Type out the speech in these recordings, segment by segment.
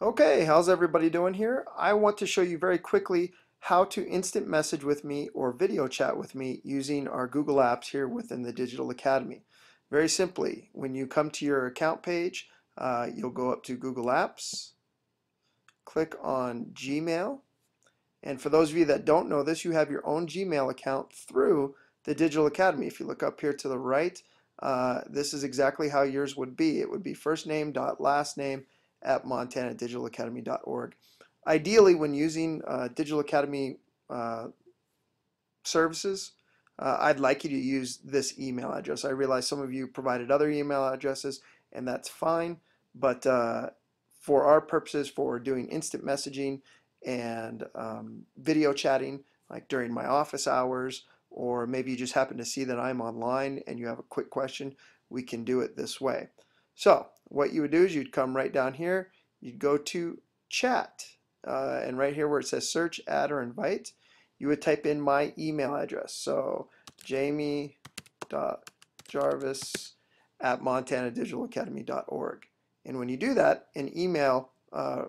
Okay, how's everybody doing here? I want to show you very quickly how to instant message with me or video chat with me using our Google Apps here within the Digital Academy. Very simply, when you come to your account page, uh, you'll go up to Google Apps, click on Gmail, and for those of you that don't know this, you have your own Gmail account through the Digital Academy. If you look up here to the right, uh, this is exactly how yours would be. It would be first name dot last name at montanadigitalacademy.org. Ideally, when using uh, Digital Academy uh, services, uh, I'd like you to use this email address. I realize some of you provided other email addresses, and that's fine, but uh, for our purposes, for doing instant messaging and um, video chatting, like during my office hours, or maybe you just happen to see that I'm online and you have a quick question, we can do it this way. So what you would do is you'd come right down here, you'd go to chat, uh, and right here where it says search, add, or invite, you would type in my email address. So jamie.jarvis at montanadigitalacademy.org. And when you do that, an email uh,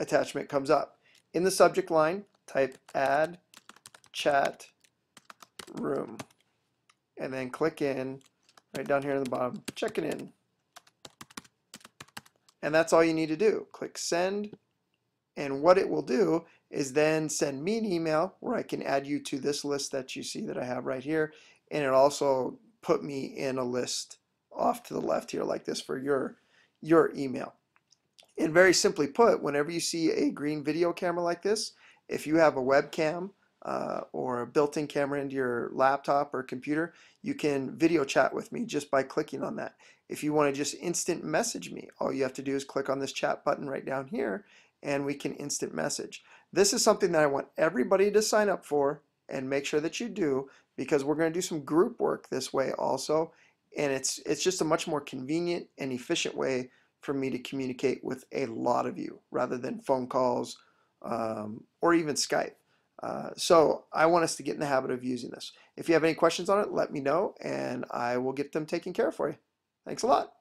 attachment comes up. In the subject line, type add chat room. And then click in right down here in the bottom, check it in. And that's all you need to do. Click send. And what it will do is then send me an email where I can add you to this list that you see that I have right here. And it also put me in a list off to the left here like this for your, your email. And very simply put, whenever you see a green video camera like this, if you have a webcam uh, or a built-in camera into your laptop or computer, you can video chat with me just by clicking on that. If you want to just instant message me, all you have to do is click on this chat button right down here and we can instant message. This is something that I want everybody to sign up for and make sure that you do because we're going to do some group work this way also and it's it's just a much more convenient and efficient way for me to communicate with a lot of you rather than phone calls um, or even Skype. Uh, so I want us to get in the habit of using this. If you have any questions on it, let me know and I will get them taken care of for you. Thanks a lot.